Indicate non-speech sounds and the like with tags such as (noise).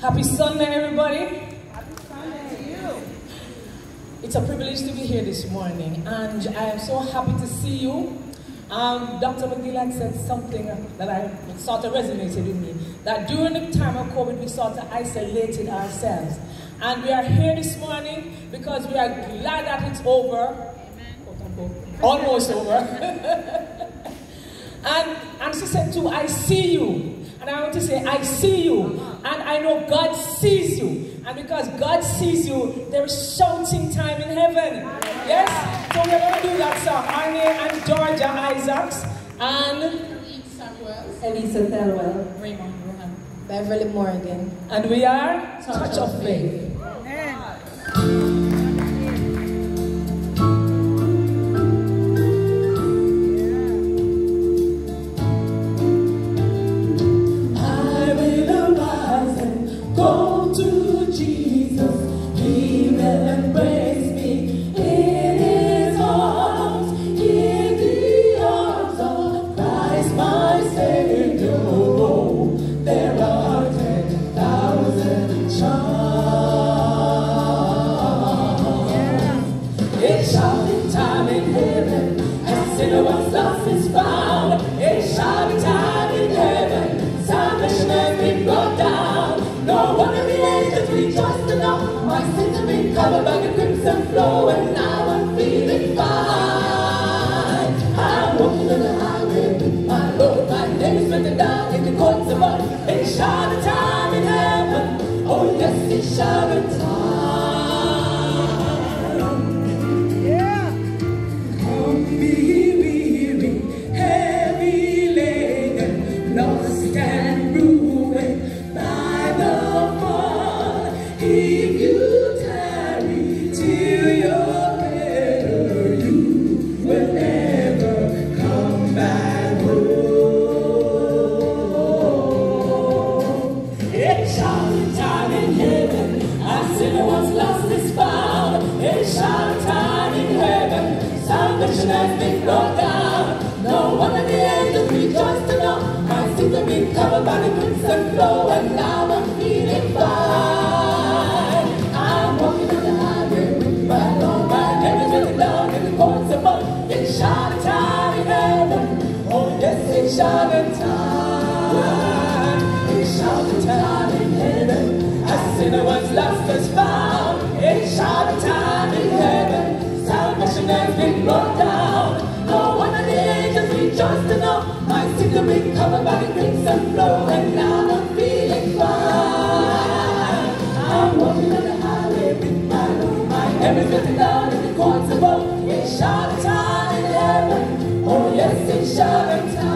Happy Sunday, everybody. Happy Sunday to you. It's a privilege to be here this morning, and I am so happy to see you. Um, Dr. McGillan said something that I sort of resonated with me, that during the time of COVID, we sort of isolated ourselves. And we are here this morning because we are glad that it's over, quote, unquote, almost over. (laughs) and, and she said too, I see you. And I want to say, I see you, and I know God sees you. And because God sees you, there is shouting time in heaven. Yes? So we're going to do that song. Arne and Georgia Isaacs and... Elisa Thelwell. Raymond Beverly Morgan. And we are Touch, Touch of Faith. sinner's love is found. It shall be time in heaven. Salvation has been brought down. No wonder the angels rejoice to know my sins have been covered by the crimson flow, and now I'm feeling fine. I'm walking on the highway, my Lord, my name is written down in the courts of honor. It shall be time in heaven. Oh yes, it shall be time. was lost is found. In short time in heaven, salvation has been brought down. No one at the end of angels rejoice to know my sins have been covered by the crimson flow, and now I'm feeling fine. I'm walking on the highway with my Lord, my heaven really down in the courts above. In short time in heaven, oh yes, in short time, in short time sinner was lost was found. In short time in heaven, salvation has been brought down. No one of the angels rejoiced to know my sin to be covered by the crimson flow, and now I'm feeling fine. I'm walking on the highway with my Lord. My heaven's looking down in the courts above. In short time in heaven, oh yes, in short time.